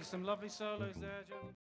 some lovely solos mm-hmm. there, gentlemen.